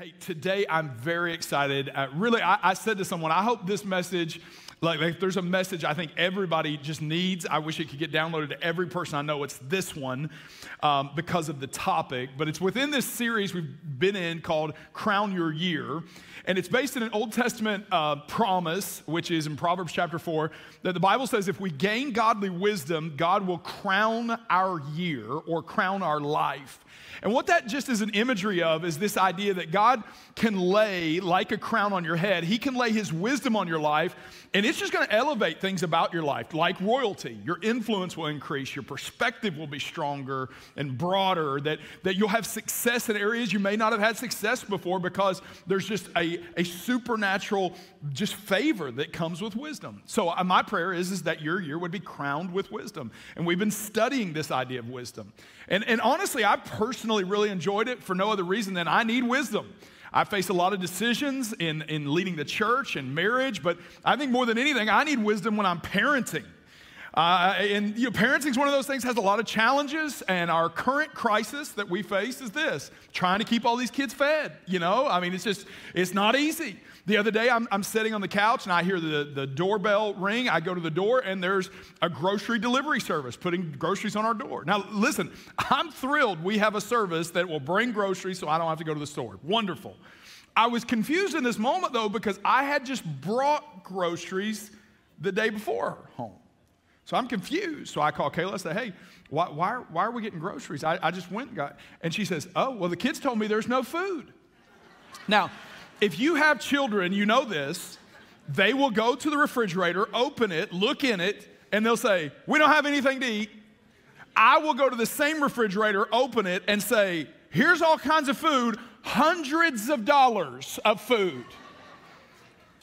Hey, today I'm very excited. Uh, really, I, I, said to someone, I hope this message, like, like, if there's a message I think everybody just needs, I wish it could get downloaded to every person I know. It's this one um, because of the topic. But it's within this series we've been in called Crown Your Year. And it's based in an Old Testament uh, promise, which is in Proverbs chapter 4, that the Bible says if we gain godly wisdom, God will crown our year or crown our life. And what that just is an imagery of is this idea that God can lay like a crown on your head. He can lay his wisdom on your life, and it's just going to elevate things about your life, like royalty. Your influence will increase, your perspective will be stronger and broader, that, that you'll have success in areas you may not have had success before because there's just a, a supernatural just favor that comes with wisdom. So uh, my prayer is, is that your year would be crowned with wisdom. And we've been studying this idea of wisdom. And, and honestly, I personally really enjoyed it for no other reason than I need wisdom. I face a lot of decisions in, in leading the church and marriage, but I think more than anything, I need wisdom when I'm parenting. Uh, and you know, parenting is one of those things has a lot of challenges, and our current crisis that we face is this: trying to keep all these kids fed. You know, I mean, it's just it's not easy. The other day, I'm, I'm sitting on the couch and I hear the, the doorbell ring. I go to the door and there's a grocery delivery service putting groceries on our door. Now, listen, I'm thrilled we have a service that will bring groceries so I don't have to go to the store. Wonderful. I was confused in this moment though because I had just brought groceries the day before home. So I'm confused. So I call Kayla and say, hey, why, why, why are we getting groceries? I, I just went and got, and she says, oh, well, the kids told me there's no food. Now, if you have children, you know this, they will go to the refrigerator, open it, look in it, and they'll say, We don't have anything to eat. I will go to the same refrigerator, open it, and say, Here's all kinds of food, hundreds of dollars of food.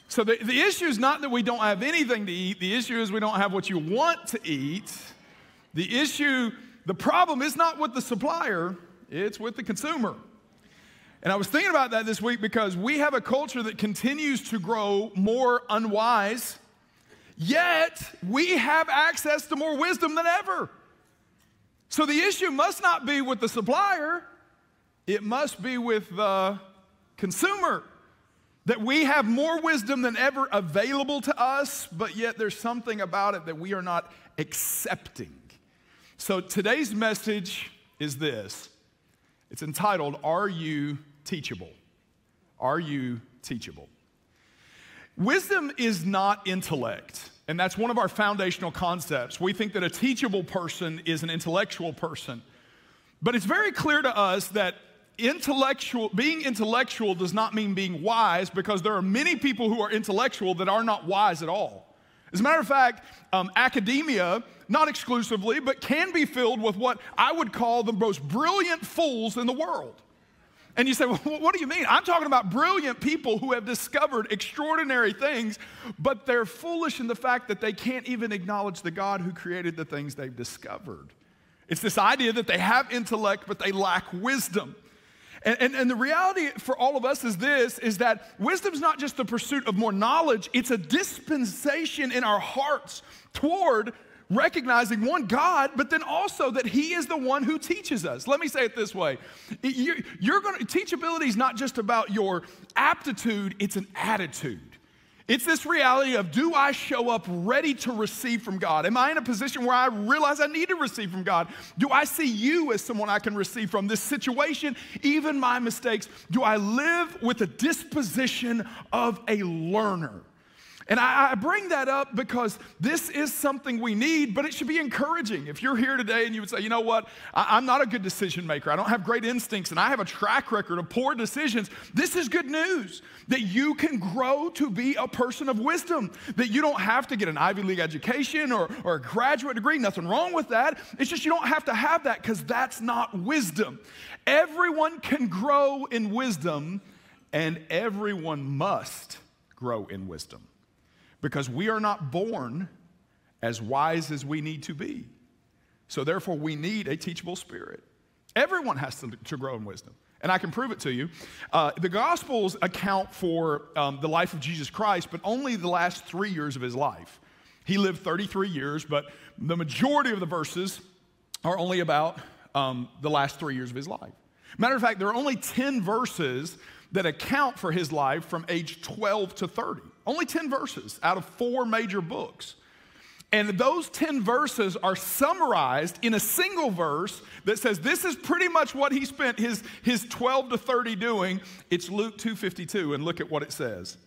So the, the issue is not that we don't have anything to eat, the issue is we don't have what you want to eat. The issue, the problem is not with the supplier, it's with the consumer. And I was thinking about that this week because we have a culture that continues to grow more unwise, yet we have access to more wisdom than ever. So the issue must not be with the supplier, it must be with the consumer. That we have more wisdom than ever available to us, but yet there's something about it that we are not accepting. So today's message is this it's entitled, Are You Teachable? Are you teachable? Wisdom is not intellect, and that's one of our foundational concepts. We think that a teachable person is an intellectual person. But it's very clear to us that intellectual being intellectual does not mean being wise because there are many people who are intellectual that are not wise at all. As a matter of fact, um, academia, not exclusively, but can be filled with what I would call the most brilliant fools in the world. And you say, well, what do you mean? I'm talking about brilliant people who have discovered extraordinary things, but they're foolish in the fact that they can't even acknowledge the God who created the things they've discovered. It's this idea that they have intellect, but they lack wisdom. And, and, and, the reality for all of us is this is that wisdom is not just the pursuit of more knowledge, it's a dispensation in our hearts toward recognizing one God, but then also that He is the one who teaches us. Let me say it this way you're, you're going teachability is not just about your aptitude, it's an attitude. It's this reality of do I show up ready to receive from God? Am I in a position where I realize I need to receive from God? Do I see you as someone I can receive from this situation, even my mistakes? Do I live with a disposition of a learner? And I, I, bring that up because this is something we need, but it should be encouraging. If you're here today and you would say, you know what, I, I'm not a good decision maker, I don't have great instincts, and I have a track record of poor decisions, this is good news that you can grow to be a person of wisdom, that you don't have to get an Ivy League education or, or a graduate degree, nothing wrong with that. It's just you don't have to have that because that's not wisdom. Everyone can grow in wisdom, and everyone must grow in wisdom because we are not born as wise as we need to be. So, therefore, we need a teachable spirit. Everyone has to, to grow in wisdom. And I can prove it to you. Uh, the Gospels account for um, the life of Jesus Christ, but only the last three years of his life. He lived 33 years, but the majority of the verses are only about um, the last three years of his life. Matter of fact, there are only 10 verses that account for his life from age 12 to 30. Only 10 verses out of four major books. And those 10 verses are summarized in a single verse that says this is pretty much what he spent his, his 12 to 30 doing. It's Luke 2:52 and look at what it says.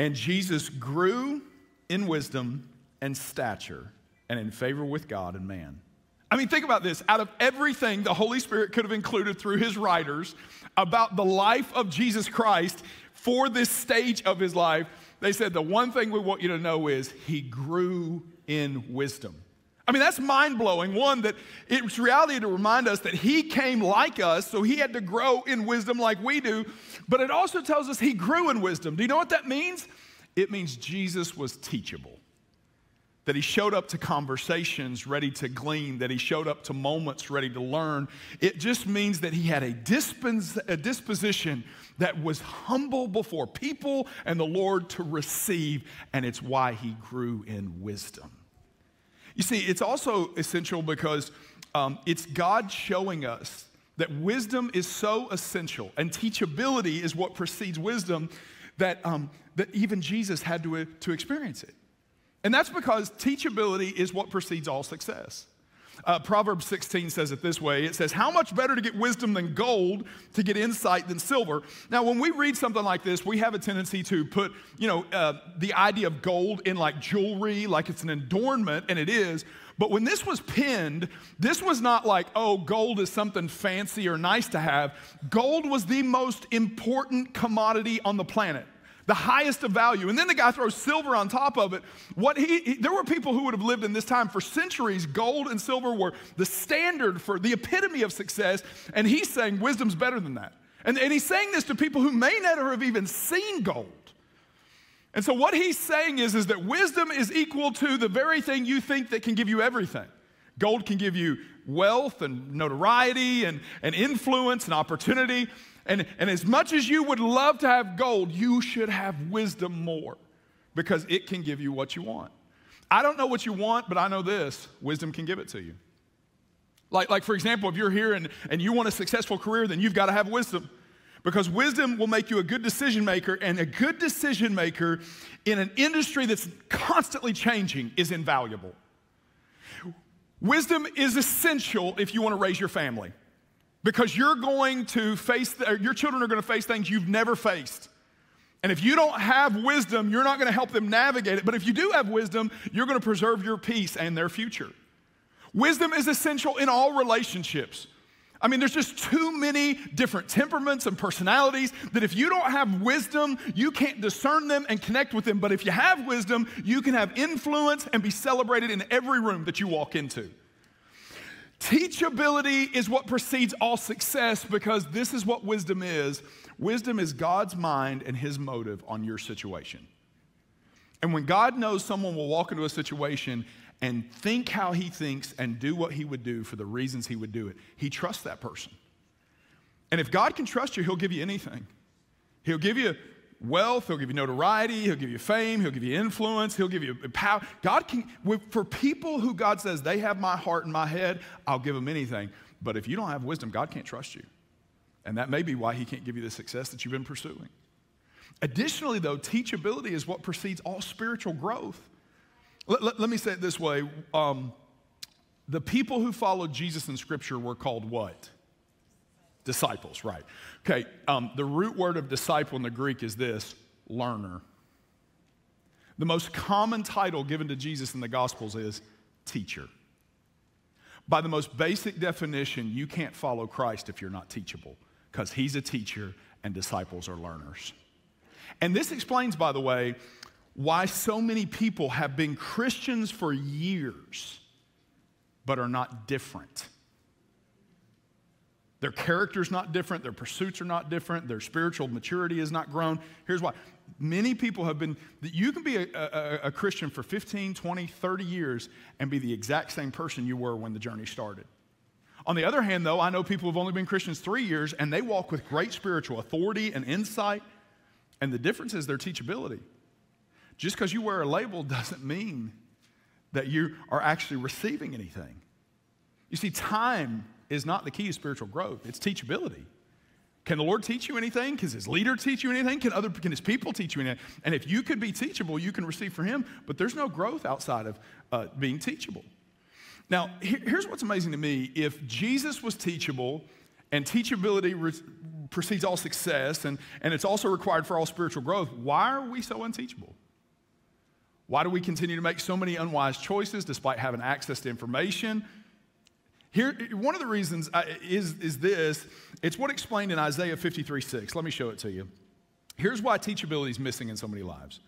And Jesus grew in wisdom and stature and in favor with God and man. I mean, think about this. Out of everything the Holy Spirit could have included through his writers about the life of Jesus Christ for this stage of his life, they said the one thing we want you to know is he grew in wisdom. I mean, that's mind blowing. One, that it's reality to remind us that he came like us, so he had to grow in wisdom like we do. But it also tells us he grew in wisdom. Do you know what that means? It means Jesus was teachable that he showed up to conversations ready to glean, that he showed up to moments ready to learn. It just means that he had a, a disposition that was humble before people and the Lord to receive, and it's why he grew in wisdom. You see, it's also essential because um, it's God showing us that wisdom is so essential, and teachability is what precedes wisdom, that, um, that even Jesus had to, to experience it. And that's because teachability is what precedes all success. Uh, Proverbs 16 says it this way it says, How much better to get wisdom than gold, to get insight than silver? Now, when we read something like this, we have a tendency to put, you know, uh, the idea of gold in like jewelry, like it's an adornment, and it is. But when this was penned, this was not like, oh, gold is something fancy or nice to have. Gold was the most important commodity on the planet the highest of value. And then the guy throws silver on top of it. What he, he, there were people who would have lived in this time for centuries. Gold and silver were the standard for the epitome of success. And he's saying wisdom's better than that. And, and he's saying this to people who may never have even seen gold. And so what he's saying is, is that wisdom is equal to the very thing you think that can give you everything. Gold can give you wealth and notoriety and, and influence and opportunity. And, and as much as you would love to have gold, you should have wisdom more because it can give you what you want. I don't know what you want, but I know this wisdom can give it to you. Like, like for example, if you're here and, and you want a successful career, then you've got to have wisdom because wisdom will make you a good decision maker, and a good decision maker in an industry that's constantly changing is invaluable. Wisdom is essential if you want to raise your family because you're going to face, your children are going to face things you've never faced. And if you don't have wisdom, you're not going to help them navigate it. But if you do have wisdom, you're going to preserve your peace and their future. Wisdom is essential in all relationships. I mean, there's just too many different temperaments and personalities that if you don't have wisdom, you can't discern them and connect with them. But if you have wisdom, you can have influence and be celebrated in every room that you walk into. Teachability is what precedes all success because this is what wisdom is. Wisdom is God's mind and his motive on your situation. And when God knows someone will walk into a situation and think how he thinks and do what he would do for the reasons he would do it, he trusts that person. And if God can trust you, he'll give you anything. He'll give you wealth, he'll give you notoriety, he'll give you fame, he'll give you influence, he'll give you power. God can, for people who God says they have my heart and my head, I'll give them anything. But if you don't have wisdom, God can't trust you. And that may be why he can't give you the success that you've been pursuing. Additionally, though, teachability is what precedes all spiritual growth. Let, let, let me say it this way um, the people who followed Jesus in Scripture were called what? Disciples, right. Okay, um, the root word of disciple in the Greek is this learner. The most common title given to Jesus in the Gospels is teacher. By the most basic definition, you can't follow Christ if you're not teachable, because he's a teacher and disciples are learners. And this explains, by the way, why so many people have been Christians for years but are not different. Their character's not different, their pursuits are not different, their spiritual maturity is not grown. Here's why. Many people have been, you can be a, a, a, Christian for 15, 20, 30 years and be the exact same person you were when the journey started. On the other hand, though, I know people who've only been Christians three years and they walk with great spiritual authority and insight, and the difference is their teachability. Just because you wear a label doesn't mean that you are actually receiving anything. You see, time is not the key to spiritual growth, it's teachability. Can the Lord teach you anything? Can his leader teach you anything? Can other can his people teach you anything? And if you could be teachable, you can receive from him, but there's no growth outside of uh, being teachable. Now, here's what's amazing to me. If Jesus was teachable and teachability re- precedes all success and, and it's also required for all spiritual growth, why are we so unteachable? Why do we continue to make so many unwise choices despite having access to information? Here, one of the reasons uh, is, is this it's what explained in Isaiah 53 6. Let me show it to you. Here's why teachability is missing in so many lives.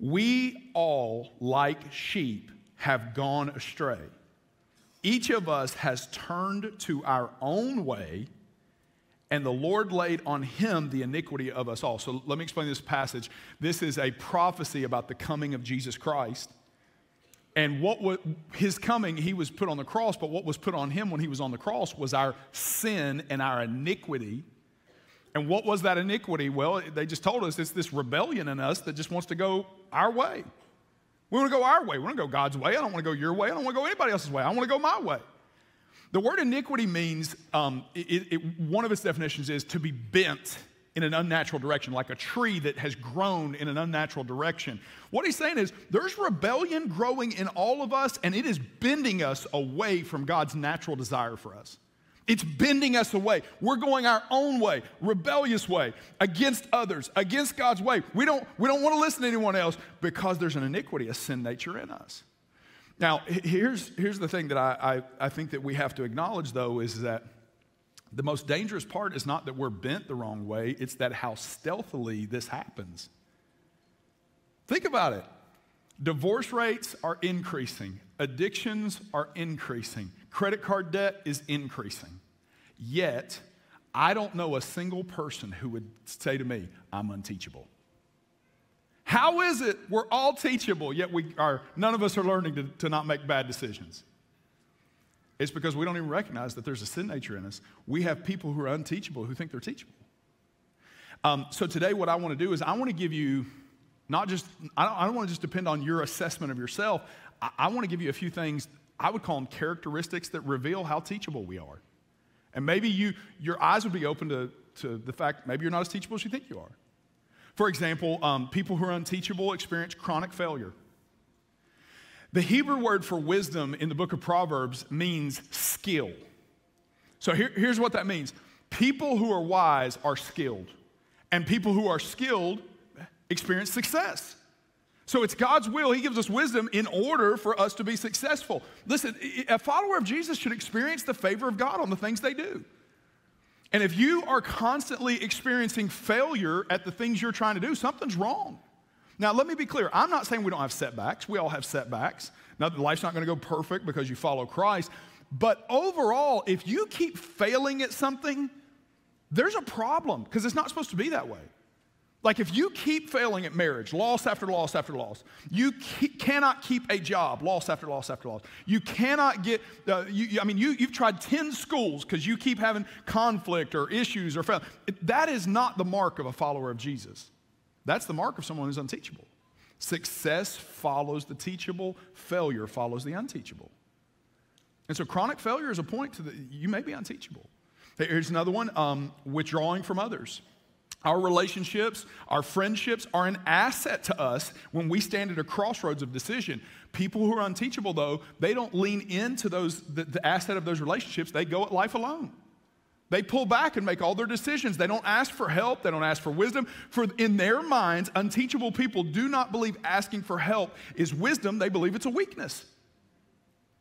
We all, like sheep, have gone astray. Each of us has turned to our own way, and the Lord laid on him the iniquity of us all. So let me explain this passage. This is a prophecy about the coming of Jesus Christ. And what was his coming, he was put on the cross, but what was put on him when he was on the cross was our sin and our iniquity. And what was that iniquity? Well, they just told us it's this rebellion in us that just wants to go our way. We want to go our way. We want to go God's way. I don't want to go your way. I don't want to go anybody else's way. I want to go my way. The word iniquity means, um, it, it, one of its definitions is to be bent in an unnatural direction, like a tree that has grown in an unnatural direction. What he's saying is there's rebellion growing in all of us, and it is bending us away from God's natural desire for us. It's bending us away. We're going our own way, rebellious way, against others, against God's way. We don't, we don't want to listen to anyone else because there's an iniquity, a sin nature in us. Now, here's, here's the thing that I, I, I think that we have to acknowledge, though, is that the most dangerous part is not that we're bent the wrong way, it's that how stealthily this happens. Think about it. Divorce rates are increasing, addictions are increasing, credit card debt is increasing. Yet, I don't know a single person who would say to me, I'm unteachable. How is it we're all teachable, yet we are, none of us are learning to, to not make bad decisions? It's because we don't even recognize that there's a sin nature in us. We have people who are unteachable who think they're teachable. Um, so today, what I want to do is I want to give you not just, I don't, I don't want to just depend on your assessment of yourself. I, I want to give you a few things, I would call them characteristics that reveal how teachable we are. And maybe you, your eyes would be open to, to the fact maybe you're not as teachable as you think you are. For example, um, people who are unteachable experience chronic failure. The Hebrew word for wisdom in the book of Proverbs means skill. So here, here's what that means people who are wise are skilled, and people who are skilled experience success. So it's God's will. He gives us wisdom in order for us to be successful. Listen, a follower of Jesus should experience the favor of God on the things they do. And if you are constantly experiencing failure at the things you're trying to do, something's wrong. Now, let me be clear. I'm not saying we don't have setbacks. We all have setbacks. Now, life's not going to go perfect because you follow Christ. But overall, if you keep failing at something, there's a problem because it's not supposed to be that way. Like if you keep failing at marriage, loss after loss after loss, you cannot keep a job, loss after loss after loss. You cannot get, uh, you, I mean, you, you've tried 10 schools because you keep having conflict or issues or fail. That is not the mark of a follower of Jesus. That's the mark of someone who's unteachable. Success follows the teachable, failure follows the unteachable. And so chronic failure is a point to the, you may be unteachable. Here's another one um, withdrawing from others. Our relationships, our friendships are an asset to us when we stand at a crossroads of decision. People who are unteachable, though, they don't lean into those, the, the asset of those relationships, they go at life alone. They pull back and make all their decisions. They don't ask for help. They don't ask for wisdom. For in their minds, unteachable people do not believe asking for help is wisdom. They believe it's a weakness.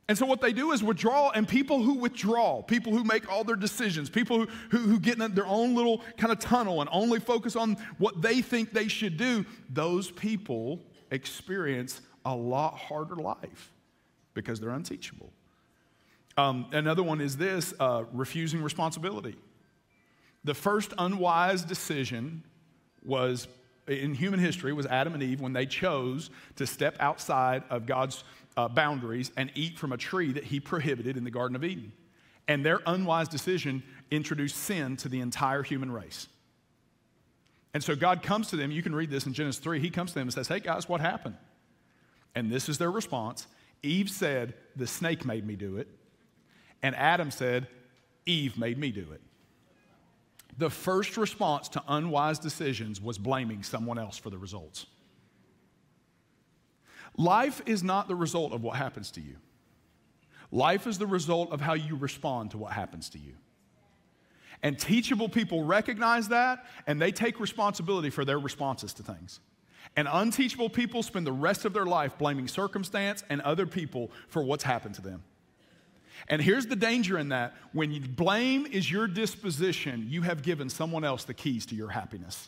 And so what they do is withdraw, and people who withdraw, people who make all their decisions, people who, who, who get in their own little kind of tunnel and only focus on what they think they should do, those people experience a lot harder life because they're unteachable. Um, another one is this uh, refusing responsibility. The first unwise decision was in human history was Adam and Eve when they chose to step outside of God's uh, boundaries and eat from a tree that he prohibited in the Garden of Eden. And their unwise decision introduced sin to the entire human race. And so God comes to them, you can read this in Genesis 3. He comes to them and says, Hey guys, what happened? And this is their response. Eve said, The snake made me do it. And Adam said, Eve made me do it. the first response to unwise decisions was blaming someone else for the results. Life is not the result of what happens to you. Life is the result of how you respond to what happens to you. And teachable people recognize that and they take responsibility for their responses to things. And unteachable people spend the rest of their life blaming circumstance and other people for what's happened to them. And here's the danger in that when blame is your disposition, you have given someone else the keys to your happiness.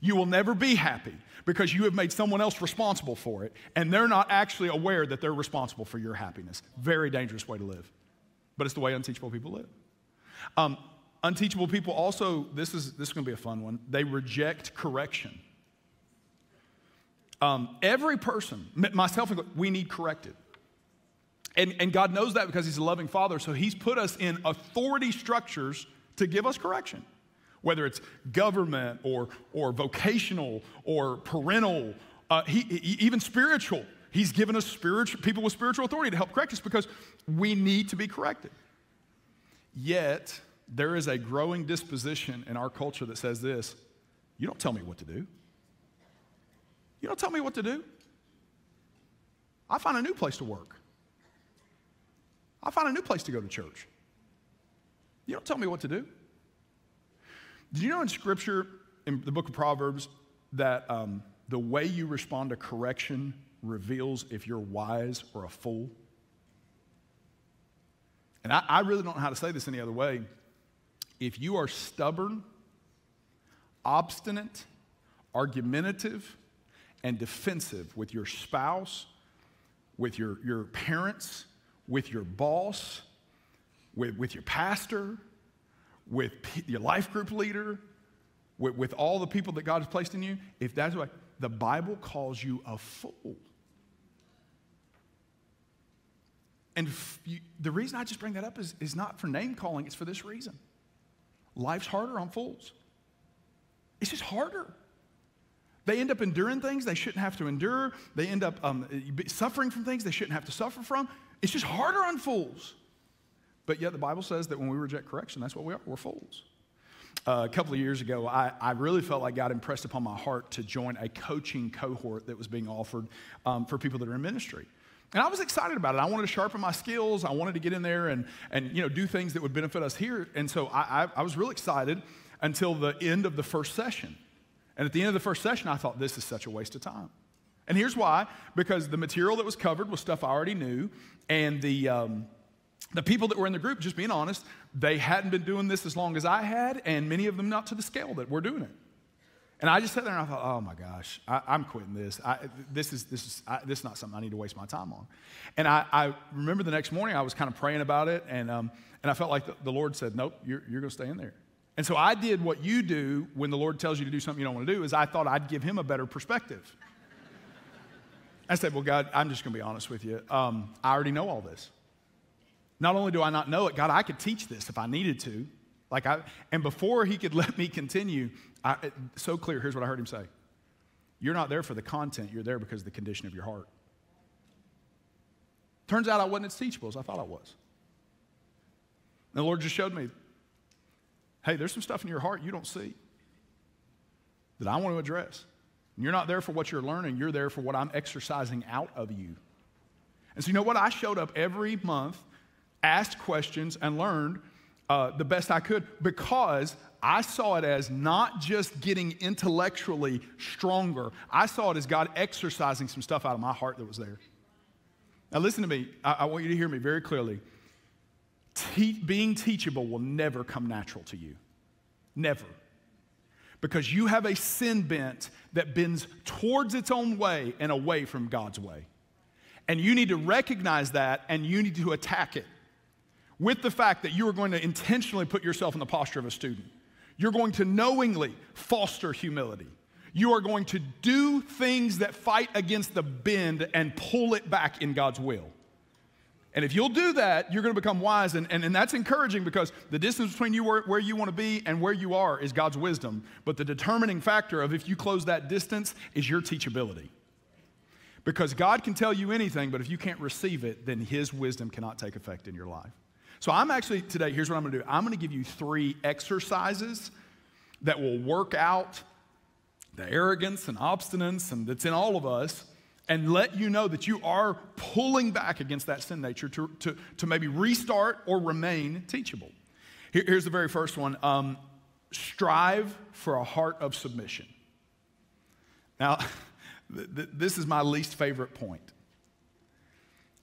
You will never be happy because you have made someone else responsible for it, and they're not actually aware that they're responsible for your happiness. Very dangerous way to live. But it's the way unteachable people live. Um, unteachable people also, this is, this is going to be a fun one, they reject correction. Um, every person, myself, we need corrected. And, and God knows that because He's a loving Father, so He's put us in authority structures to give us correction. Whether it's government or, or vocational or parental, uh, he, he, even spiritual. He's given us spiritual, people with spiritual authority to help correct us because we need to be corrected. Yet, there is a growing disposition in our culture that says this you don't tell me what to do. You don't tell me what to do. I find a new place to work. I find a new place to go to church. You don't tell me what to do. Did you know in Scripture, in the book of Proverbs, that um, the way you respond to correction reveals if you're wise or a fool? And I, I really don't know how to say this any other way. If you are stubborn, obstinate, argumentative, and defensive with your spouse, with your, your parents, with your boss, with, with your pastor, with your life group leader, with, with all the people that God has placed in you, if that's what the Bible calls you a fool. And you, the reason I just bring that up is, is not for name calling, it's for this reason. Life's harder on fools. It's just harder. They end up enduring things they shouldn't have to endure. They end up um, suffering from things they shouldn't have to suffer from. It's just harder on fools. But yet the Bible says that when we reject correction, that's what we are. We're fools. Uh, a couple of years ago, I, I, really felt like God impressed upon my heart to join a coaching cohort that was being offered um, for people that are in ministry. And I was excited about it. I wanted to sharpen my skills. I wanted to get in there and, and you know, do things that would benefit us here. And so I, I, I was really excited until the end of the first session. And at the end of the first session, I thought, this is such a waste of time. And here's why because the material that was covered was stuff I already knew, and the, um, the people that were in the group, just being honest, they hadn't been doing this as long as I had, and many of them not to the scale that we're doing it. And I just sat there and I thought, oh my gosh, I, am quitting this. I, this is, this, is, I, this is not something I need to waste my time on. And I, I remember the next morning I was kind of praying about it, and, um, and I felt like the, the Lord said, nope, you're, you're going to stay in there. And so I did what you do when the Lord tells you to do something you don't want to do, is I thought I'd give him a better perspective. I said, well, God, I'm just going to be honest with you. Um, I already know all this. Not only do I not know it, God, I could teach this if I needed to. Like I, and before he could let me continue, I, so clear, here's what I heard him say. You're not there for the content, you're there because of the condition of your heart. Turns out I wasn't as teachable as I thought I was. And the Lord just showed me hey, there's some stuff in your heart you don't see that I want to address. And you're not there for what you're learning, you're there for what I'm exercising out of you. And so, you know what? I showed up every month, asked questions, and learned uh, the best I could because I saw it as not just getting intellectually stronger, I saw it as God exercising some stuff out of my heart that was there. Now, listen to me. I, I want you to hear me very clearly. Te- being teachable will never come natural to you. Never. Because you have a sin bent that bends towards its own way and away from God's way. And you need to recognize that and you need to attack it with the fact that you are going to intentionally put yourself in the posture of a student. You're going to knowingly foster humility. You are going to do things that fight against the bend and pull it back in God's will. And if you'll do that, you're going to become wise. And, and, and that's encouraging because the distance between you where, where you want to be and where you are is God's wisdom. But the determining factor of if you close that distance is your teachability. Because God can tell you anything, but if you can't receive it, then His wisdom cannot take effect in your life. So I'm actually today, here's what I'm gonna do I'm gonna give you three exercises that will work out the arrogance and obstinance and that's in all of us and let you know that you are pulling back against that sin nature to, to, to maybe restart or remain teachable. Here, here's the very first one um, strive for a heart of submission. Now, th- th- this is my least favorite point.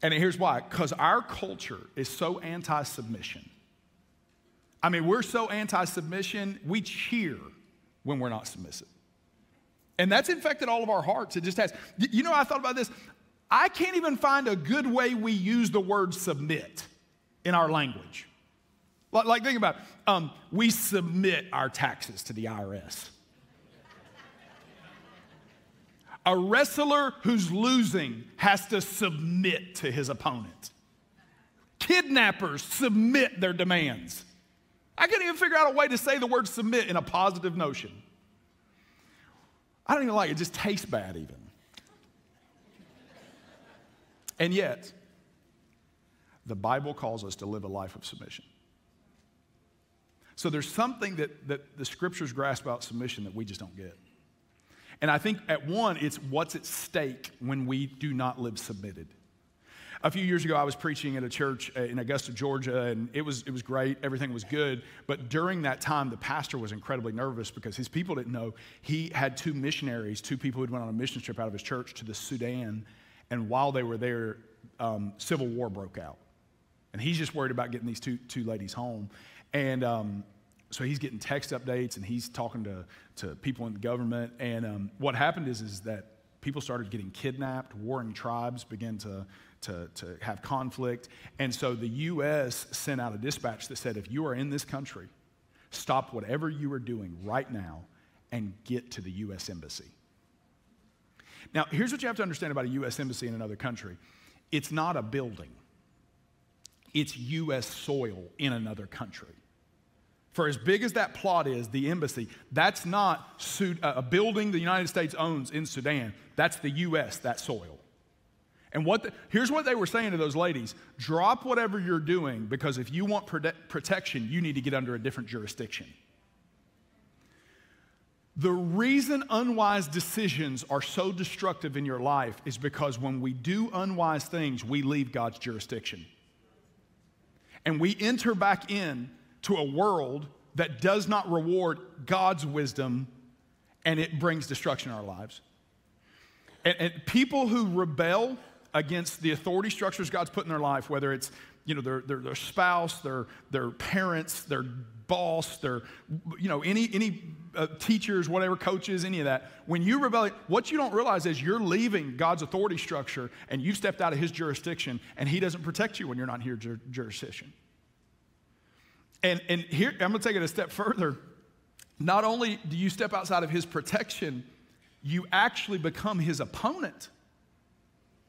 And here's why because our culture is so anti submission. I mean, we're so anti submission, we cheer when we're not submissive. And that's infected all of our hearts. It just has. You know, I thought about this. I can't even find a good way we use the word submit in our language. Like, like think about it. Um, we submit our taxes to the IRS. A wrestler who's losing has to submit to his opponent. Kidnappers submit their demands. I can't even figure out a way to say the word submit in a positive notion. I don't even like it, it just tastes bad, even. And yet, the Bible calls us to live a life of submission. So there's something that, that the scriptures grasp about submission that we just don't get. And I think at one, it's what's at stake when we do not live submitted. A few years ago, I was preaching at a church uh, in Augusta, Georgia, and it was, it was great. Everything was good. But during that time, the pastor was incredibly nervous because his people didn't know. He had two missionaries, two people who'd went on a mission trip out of his church to the Sudan. And while they were there, um, civil war broke out. And he's just worried about getting these two, two ladies home. And um, so he's getting text updates and he's talking to, to people in the government. And um, what happened is, is that people started getting kidnapped, warring tribes began to, to, to have conflict. And so the U.S. sent out a dispatch that said, if you are in this country, stop whatever you are doing right now and get to the U.S. Embassy. Now, here's what you have to understand about a U.S. Embassy in another country it's not a building, it's U.S. soil in another country. For as big as that plot is, the embassy, that's not uh, a building the United States owns in Sudan. That's the U.S., that soil. And what the, here's what they were saying to those ladies drop whatever you're doing because if you want prote- protection, you need to get under a different jurisdiction. The reason unwise decisions are so destructive in your life is because when we do unwise things, we leave God's jurisdiction. And we enter back in to a world that does not reward God's wisdom and it brings destruction in our lives. And, and people who rebel against the authority structures God's put in their life, whether it's you know, their, their, their spouse, their, their parents, their boss, their, you know, any, any uh, teachers, whatever, coaches, any of that. When you rebel, what you don't realize is you're leaving God's authority structure and you've stepped out of his jurisdiction and he doesn't protect you when you're not in his jurisdiction. And, and here, I'm going to take it a step further. Not only do you step outside of his protection, you actually become his opponent.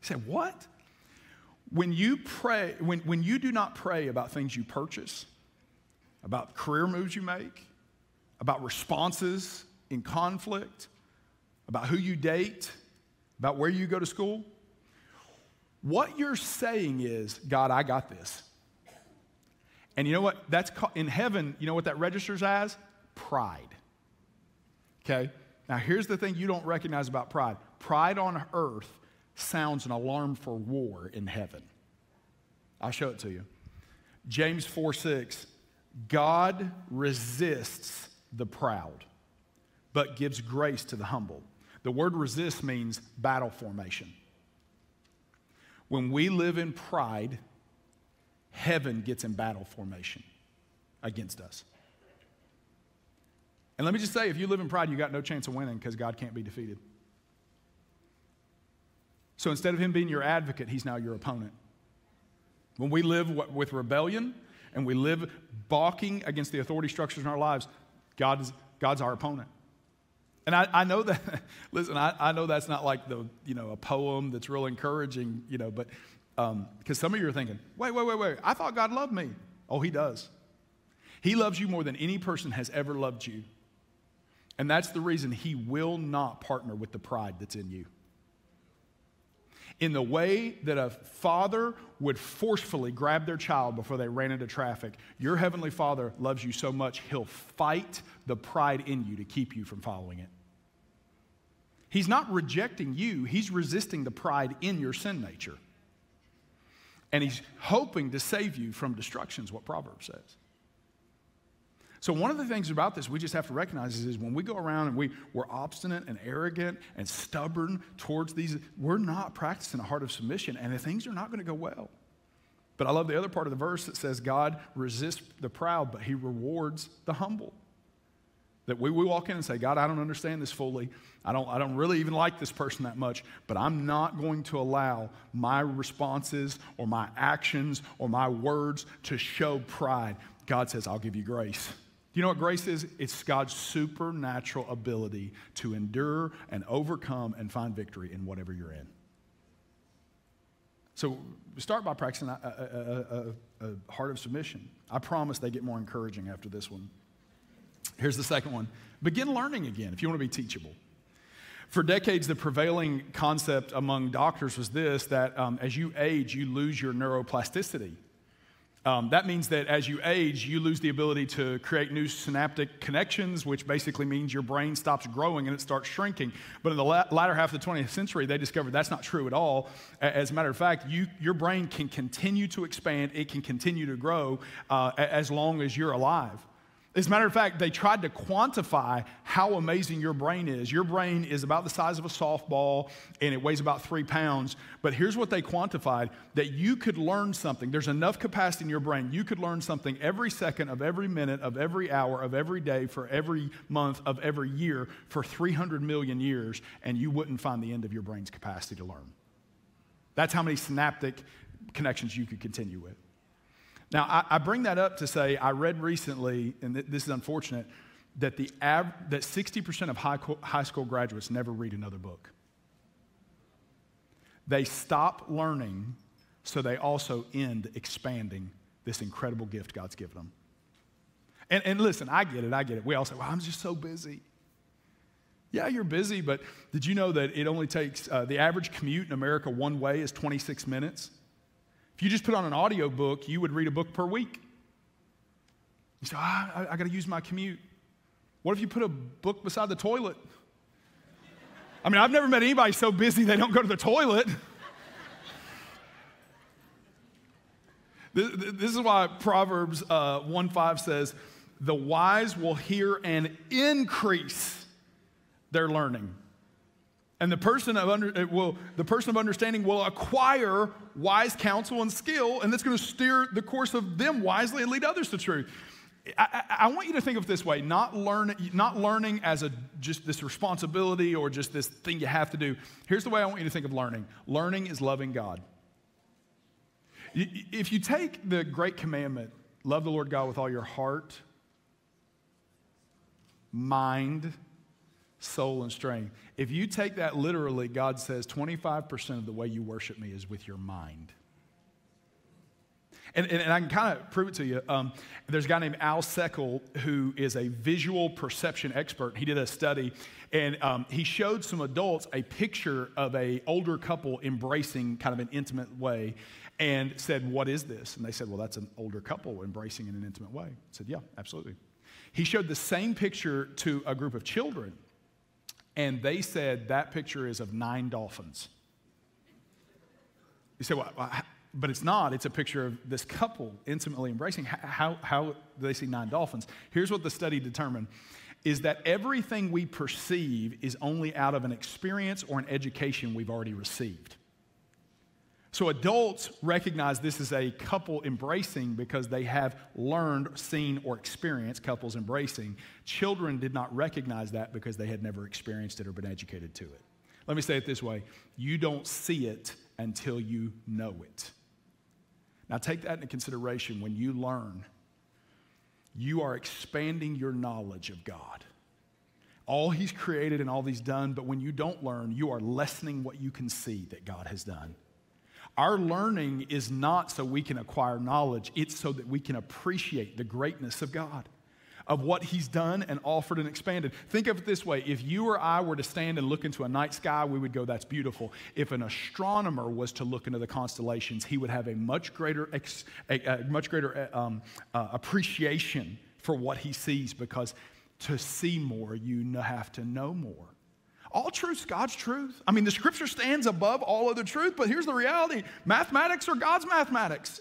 Say, what? When you pray, when, when you do not pray about things you purchase, about career moves you make, about responses in conflict, about who you date, about where you go to school, what you're saying is, God, I got this. And you know what? That's called, in heaven, you know what that registers as? Pride. Okay? Now, here's the thing you don't recognize about pride pride on earth sounds an alarm for war in heaven. I'll show it to you. James 4 6. God resists the proud, but gives grace to the humble. The word resist means battle formation. When we live in pride, heaven gets in battle formation against us. And let me just say if you live in pride, you got no chance of winning because God can't be defeated. So instead of him being your advocate, he's now your opponent. When we live with rebellion and we live balking against the authority structures in our lives, God is, God's our opponent. And I, I know that, listen, I, I, know that's not like the, you know, a poem that's real encouraging, you know, but because um, some of you are thinking, wait, wait, wait, wait, I thought God loved me. Oh, He does. He loves you more than any person has ever loved you. And that's the reason He will not partner with the pride that's in you. In the way that a father would forcefully grab their child before they ran into traffic. Your heavenly father loves you so much, he'll fight the pride in you to keep you from following it. He's not rejecting you, he's resisting the pride in your sin nature. And he's hoping to save you from destruction, is what Proverbs says. So, one of the things about this we just have to recognize is, is when we go around and we, we're obstinate and arrogant and stubborn towards these, we're not practicing a heart of submission, and the things are not going to go well. But I love the other part of the verse that says, God resists the proud, but he rewards the humble. That we, we walk in and say, God, I don't understand this fully. I don't, I don't really even like this person that much, but I'm not going to allow my responses or my actions or my words to show pride. God says, I'll give you grace. Do you know what grace is? It's God's supernatural ability to endure and overcome and find victory in whatever you're in. So start by practicing a, a, a, a, heart of submission. I promise they get more encouraging after this one. Here's the second one begin learning again if you want to be teachable. For decades, the prevailing concept among doctors was this that um, as you age, you lose your neuroplasticity. Um, that means that as you age, you lose the ability to create new synaptic connections, which basically means your brain stops growing and it starts shrinking. But in the la- latter half of the 20th century, they discovered that's not true at all. As a matter of fact, you, your brain can continue to expand, it can continue to grow uh, as long as you're alive. As a matter of fact, they tried to quantify how amazing your brain is. Your brain is about the size of a softball and it weighs about three pounds. But here's what they quantified that you could learn something. There's enough capacity in your brain. You could learn something every second of every minute of every hour of every day for every month of every year for 300 million years, and you wouldn't find the end of your brain's capacity to learn. That's how many synaptic connections you could continue with. Now, I, I bring that up to say I read recently, and th- this is unfortunate, that, the av- that 60% of high, co- high school graduates never read another book. They stop learning, so they also end expanding this incredible gift God's given them. And, and listen, I get it, I get it. We all say, well, I'm just so busy. Yeah, you're busy, but did you know that it only takes uh, the average commute in America one way is 26 minutes? If you just put on an audio book, you would read a book per week. You say, ah, I, I got to use my commute. What if you put a book beside the toilet? I mean, I've never met anybody so busy they don't go to the toilet. this, is why Proverbs uh, 1 5 says, The wise will hear and increase their learning. And the person of under, will, the person of understanding will acquire wise counsel and skill, and that's going to steer the course of them wisely and lead others to truth. I, I, want you to think of it this way not, learn, not learning as a, just this responsibility or just this thing you have to do. Here's the way I want you to think of learning learning is loving God. If you take the great commandment, love the Lord God with all your heart, mind, soul, and strength. If you take that literally, God says 25% of the way you worship me is with your mind. And, and, and I can kind of prove it to you. Um, there's a guy named Al Seckel who is a visual perception expert. He did a study, and um, he showed some adults a picture of a older couple embracing kind of an intimate way and said, what is this? And they said, well, that's an older couple embracing in an intimate way. I said, yeah, absolutely. He showed the same picture to a group of children and they said that picture is of nine dolphins. You say, well, but it's not. It's a picture of this couple intimately embracing. How, how do they see nine dolphins? Here's what the study determined is that everything we perceive is only out of an experience or an education we've already received. So adults recognize this as a couple embracing because they have learned, seen, or experienced couples embracing. Children did not recognize that because they had never experienced it or been educated to it. Let me say it this way you don't see it until you know it. Now, take that into consideration when you learn. You are expanding your knowledge of God. All He's created and all He's done, but when you don't learn, you are lessening what you can see that God has done. Our learning is not so we can acquire knowledge, it's so that we can appreciate the greatness of God. of what he's done and offered and expanded. Think of it this way if you or I were to stand and look into a night sky, we would go, That's beautiful. If an astronomer was to look into the constellations, he would have a much greater, ex, a, a much greater uh, um, uh, appreciation for what he sees because to see more, you have to know more. All truth's God's truth. I mean, the scripture stands above all other truth, but here's the reality mathematics are God's mathematics.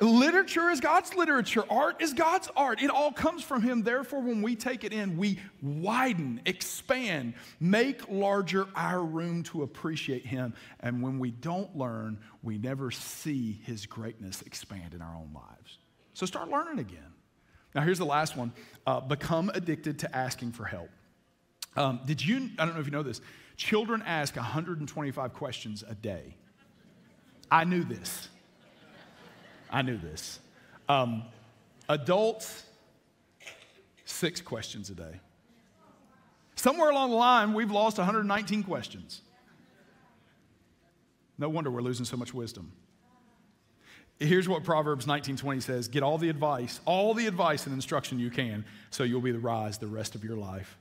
Literature is God's literature. Art is God's art. It all comes from Him. Therefore, when we take it in, we widen, expand, make larger our room to appreciate Him. And when we don't learn, we never see His greatness expand in our own lives. So start learning again. Now, here's the last one uh, become addicted to asking for help. Um, did you, I don't know if you know this, children ask 125 questions a day. I knew this. I knew this. Um, adults, six questions a day. Somewhere along the line, we've lost 119 questions. No wonder we're losing so much wisdom. Here's what Proverbs 19:20 says, "Get all the advice, all the advice and instruction you can, so you'll be the rise the rest of your life."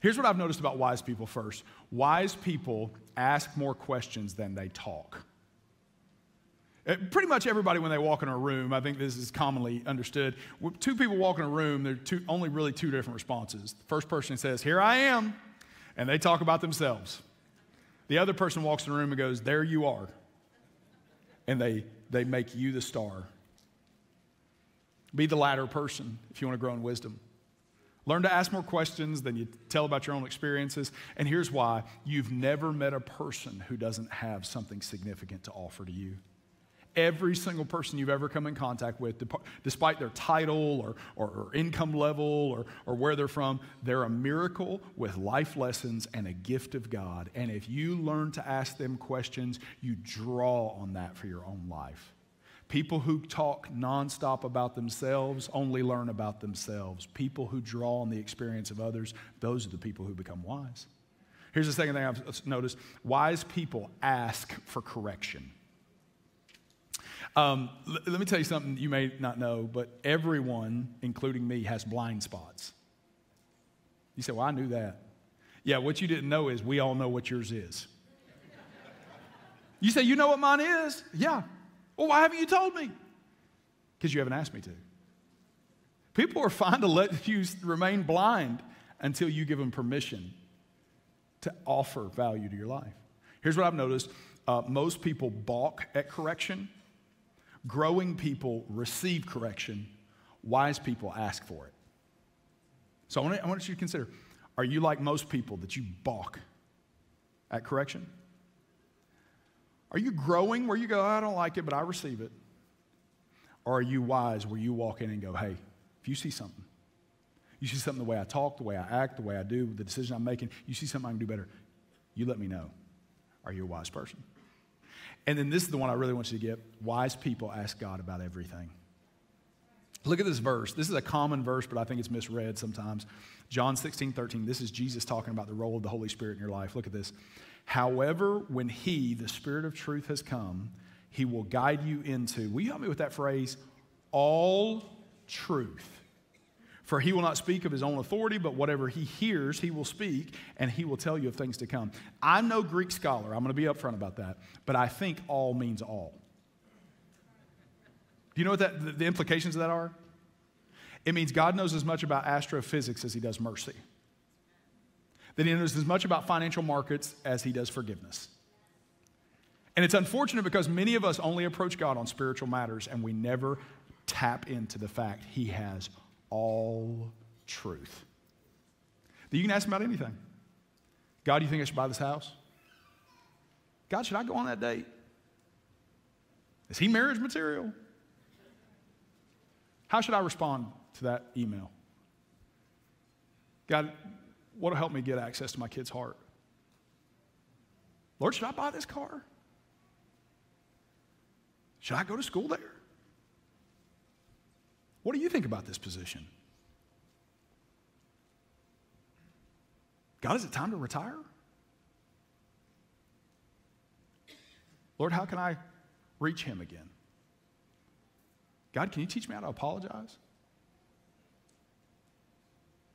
Here's what I've noticed about wise people first. Wise people ask more questions than they talk. Uh, pretty much everybody, when they walk in a room, I think this is commonly understood. When two people walk in a room, there are two, only really two different responses. The first person says, Here I am, and they talk about themselves. The other person walks in the room and goes, There you are. And they, they make you the star. Be the latter person if you want to grow in wisdom. Learn to ask more questions than you tell about your own experiences. And here's why you've never met a person who doesn't have something significant to offer to you. Every single person you've ever come in contact with, despite their title or, or, or, income level or, or where they're from, they're a miracle with life lessons and a gift of God. And if you learn to ask them questions, you draw on that for your own life. People who talk nonstop about themselves only learn about themselves. People who draw on the experience of others, those are the people who become wise. Here's the second thing I've noticed wise people ask for correction. Um, l- let me tell you something you may not know, but everyone, including me, has blind spots. You say, Well, I knew that. Yeah, what you didn't know is we all know what yours is. You say, You know what mine is? Yeah. Well, why haven't you told me? Because you haven't asked me to. People are fine to let you remain blind until you give them permission to offer value to your life. Here's what I've noticed uh, most people balk at correction Growing people receive correction, wise people ask for it. So I want, I want you to consider are you like most people that you balk at correction? Are you growing where you go, oh, I don't like it, but I receive it? Or are you wise where you walk in and go, hey, if you see something, you see something the way I talk, the way I act, the way I do, the decision I'm making, you see something I can do better, you let me know. Are you a wise person? And then this is the one I really want you to get. Wise people ask God about everything. Look at this verse. This is a common verse, but I think it's misread sometimes. John 16, 13. This is Jesus talking about the role of the Holy Spirit in your life. Look at this. However, when He, the Spirit of truth, has come, He will guide you into, will you help me with that phrase? All truth. For he will not speak of his own authority, but whatever he hears, he will speak, and he will tell you of things to come. I'm no Greek scholar. I'm going to be upfront about that. But I think all means all. Do you know what that, the implications of that are? It means God knows as much about astrophysics as he does mercy. That he knows as much about financial markets as he does forgiveness. And it's unfortunate because many of us only approach God on spiritual matters and we never tap into the fact he has all truth. That you can ask him about anything. God, do you think I should buy this house? God, should I go on that date? Is he marriage material? How should I respond to that email? God, what will help me get access to my kid's heart? Lord, should I buy this car? Should I go to school there? What do you think about this position? God, is it time to retire? Lord, how can I reach him again? God, can you teach me how to apologize?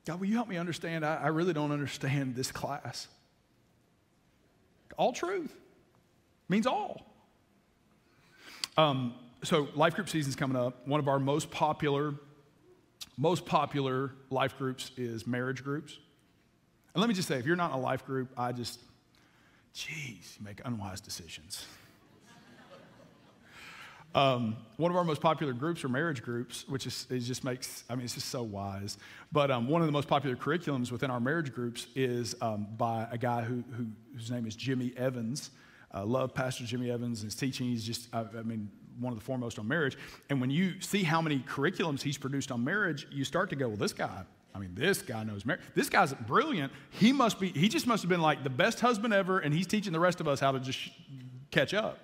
God, will you help me understand? I, I really don't understand this class. All truth means all. Um, so, life group season's coming up. One of our most popular, most popular life groups is marriage groups. And let me just say, if you're not in a life group, I just, geez, you make unwise decisions. Um, one of our most popular groups are marriage groups, which is it just makes I mean it's just so wise. But um, one of the most popular curriculums within our marriage groups is um, by a guy who, who, whose name is Jimmy Evans. Uh, love Pastor Jimmy Evans and his teaching. He's just I, I mean one of the foremost on marriage. And when you see how many curriculums he's produced on marriage, you start to go, well, this guy I mean, this guy knows marriage. This guy's brilliant. He must be, he just must have been like the best husband ever, and he's teaching the rest of us how to just catch up.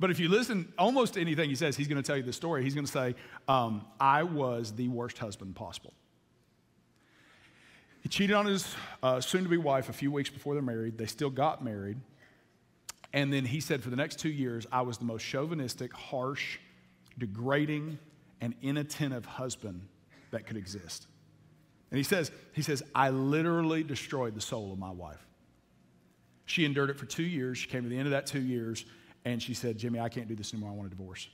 But if you listen almost to anything he says, he's going to tell you the story. He's going to say, um, I was the worst husband possible. He cheated on his uh, soon to be wife a few weeks before they're married. They still got married. And then he said, for the next two years, I was the most chauvinistic, harsh, degrading, and inattentive husband that could exist. And he says, he says, I literally destroyed the soul of my wife. She endured it for two years. She came to the end of that two years, and she said, Jimmy, I can't do this anymore. I want a divorce.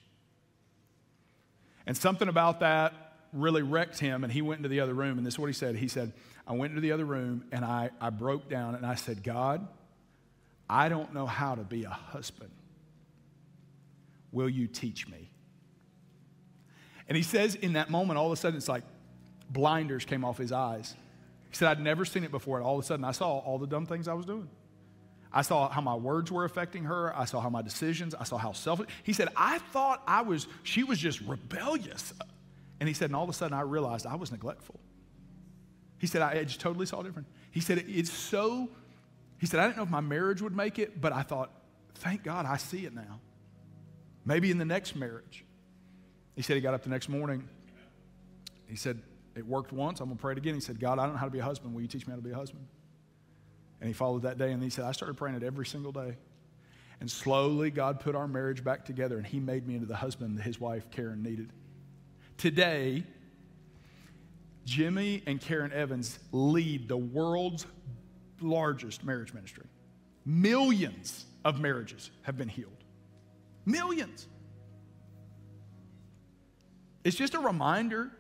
And something about that really wrecked him, and he went into the other room. And this is what he said. He said, I went into the other room, and I, I broke down, and I said, God, I don't know how to be a husband. Will you teach me? And he says, in that moment, all of a sudden, it's like, blinders came off his eyes. He said, I'd never seen it before. And all of a sudden, I saw all the dumb things I was doing. I saw how my words were affecting her. I saw how my decisions, I saw how selfish. He said, I thought I was, she was just rebellious. And he said, and all of a sudden I realized I was neglectful. He said, I just totally saw different. He said, it's so, he said, I didn't know if my marriage would make it, but I thought, thank God I see it now. Maybe in the next marriage. He said he got up the next morning. He said, it worked once. I'm going to pray it again. He said, God, I don't know how to be a husband. Will you teach me how to be a husband? And he followed that day and he said, I started praying it every single day. And slowly, God put our marriage back together and he made me into the husband that his wife, Karen, needed. Today, Jimmy and Karen Evans lead the world's largest marriage ministry. Millions of marriages have been healed. Millions. It's just a reminder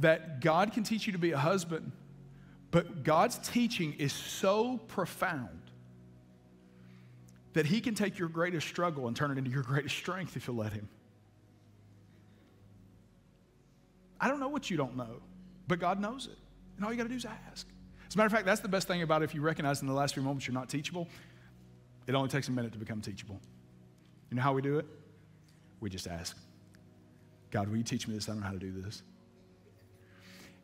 that God can teach you to be a husband, but God's teaching is so profound that He can take your greatest struggle and turn it into your greatest strength if you let Him. I don't know what you don't know, but God knows it. And all you got to do is ask. As a matter of fact, that's the best thing about it. If you recognize in the last few moments you're not teachable, it only takes a minute to become teachable. You know how we do it? We just ask God, will you teach me this? I don't know how to do this.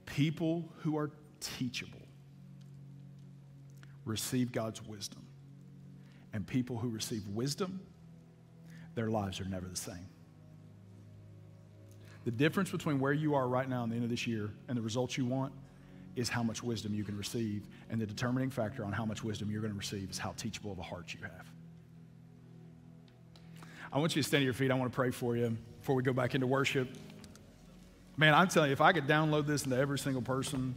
People who are teachable receive God's wisdom. And people who receive wisdom, their lives are never the same. The difference between where you are right now in the end of this year and the results you want is how much wisdom you can receive. And the determining factor on how much wisdom you're going to receive is how teachable of a heart you have. I want you to stand at your feet. I want to pray for you before we go back into worship. Man, I'm telling you, if I could download this into every single person,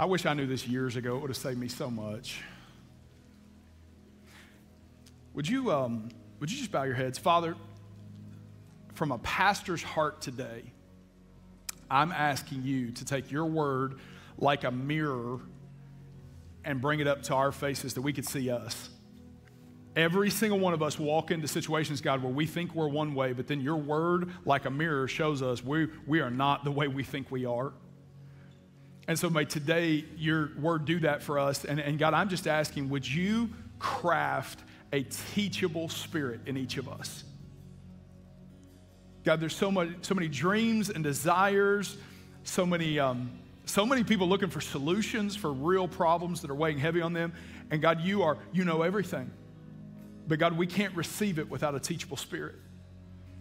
I wish I knew this years ago. It would have saved me so much. Would you, um, would you just bow your heads? Father, from a pastor's heart today, I'm asking you to take your word like a mirror and bring it up to our faces that we could see us. Every single one of us walk into situations, God, where we think we're one way, but then your word, like a mirror, shows us we, we are not the way we think we are. And so may today your word do that for us. And, and God, I'm just asking, would you craft a teachable spirit in each of us? God, there's so, much, so many dreams and desires, so many, um, so many people looking for solutions for real problems that are weighing heavy on them. And God, you are, you know everything. But God, we can't receive it without a teachable spirit.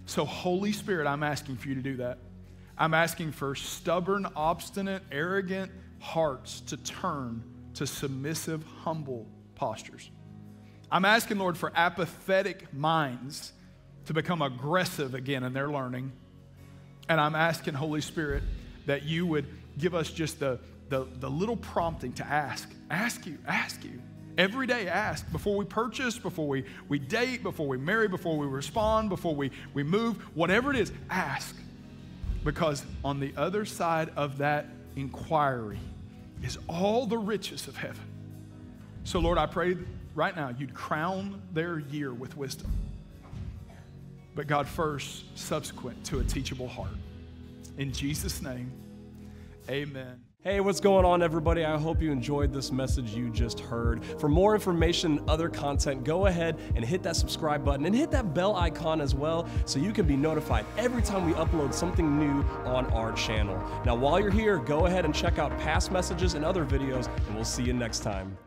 So, Holy Spirit, I'm asking for you to do that. I'm asking for stubborn, obstinate, arrogant hearts to turn to submissive, humble postures. I'm asking, Lord, for apathetic minds to become aggressive again in their learning. And I'm asking, Holy Spirit, that you would give us just the, the, the little prompting to ask. Ask you, ask you. Every day, ask before we purchase, before we, we date, before we marry, before we respond, before we, we move, whatever it is, ask. Because on the other side of that inquiry is all the riches of heaven. So, Lord, I pray right now you'd crown their year with wisdom. But, God, first, subsequent to a teachable heart. In Jesus' name, amen. Hey, what's going on, everybody? I hope you enjoyed this message you just heard. For more information and other content, go ahead and hit that subscribe button and hit that bell icon as well so you can be notified every time we upload something new on our channel. Now, while you're here, go ahead and check out past messages and other videos, and we'll see you next time.